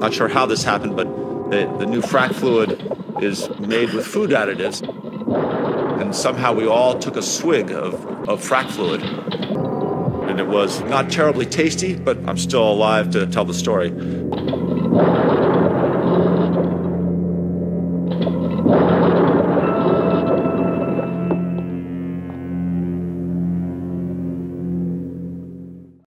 Not sure how this happened, but the, the new frac fluid is made with food additives. And somehow we all took a swig of, of frac fluid. And it was not terribly tasty, but I'm still alive to tell the story.